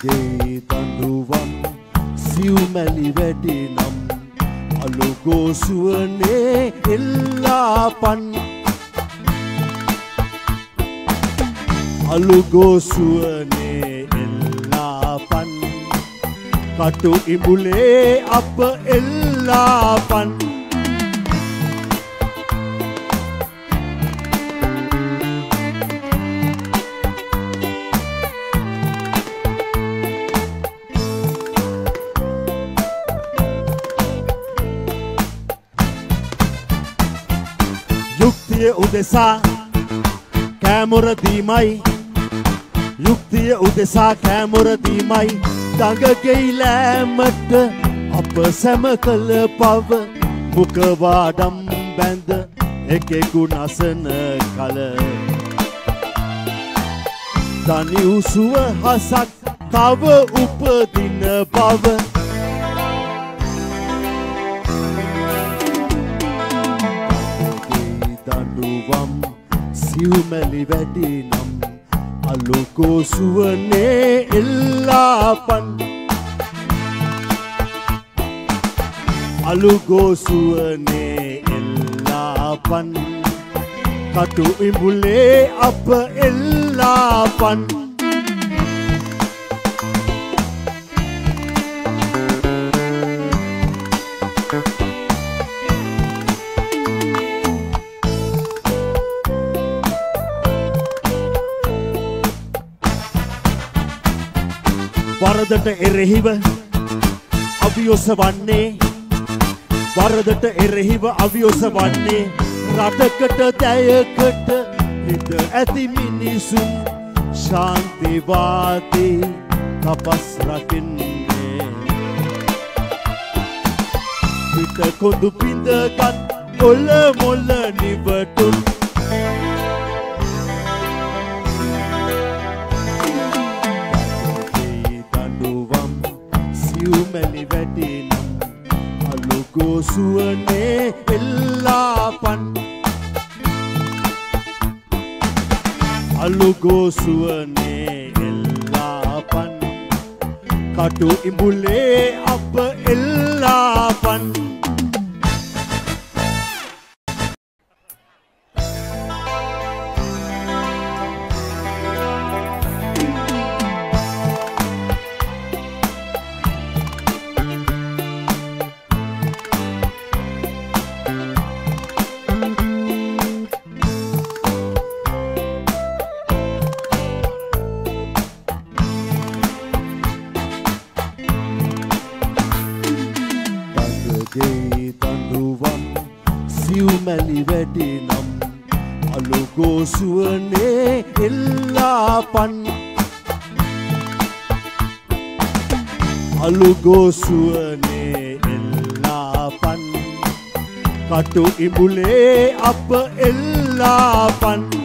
මගේ දඬුවම් සිව්මැලි වැටෙනම් අලුගෝසුවනේ එල්ලාපන් අලුගෝසුවනේ එල්ලාපන් කටු ඉඹුලේ අප එල්ලාපන් යුක්තිය උදෙසා කෑමොරදීමයි යුක්තිය උදෙසා කෑමොරදීමයි දඟගෙයිලෑමට අප සැම කළ පව මුකවාඩම් බැඳ එකෙකු නසන කල තනි උසුව හසක් තව උපදින බව සිව්මැලි වැඩි නම් අලුකෝසුවනේ එල්ලාපන්. අලුගෝසුවනේ එල්ලාපන්. කටු ඉඹුලේ අප එල්ලාපන්. වරදට එරෙහිව අවියොස වන්නේ. වරදට එරෙහිව අවියොස වන්නේ. රටකට දැයකට හිත ඇති මිනිසුන් ශාන්තිවාදී තපස් රකින්නේ. පිට කොඳු පිඳගත් ඔල මොල්ල නිවටුන් අලුගෝසුවනේ එල්ලාපන්. අලුගෝසුවනේ එල්ලාපන්. කටු ඉඹුලේ අප එල්ලාපන්. දඟගේ දඩුවම් සිව්මැලි වැඩි නම් අලුගෝසුවනේ එල්ලාපන්. අලුගෝසුවනේ එල්ලාපන් කටු ඉඹුලේ අප එල්ලාපන්.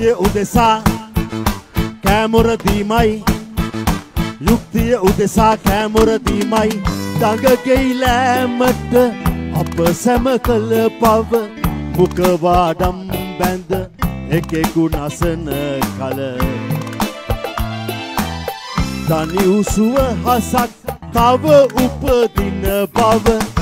යුක්තිය උදෙසා කෑමොරදීමයි යුක්තිය උදෙසා කෑමොරදීමයි දඟගෙයිලෑමට අප සැම කළ පව මුකවාඩම් බැඳ එකෙකු නසන කල තනි උසුව හසක් තව උපදින බව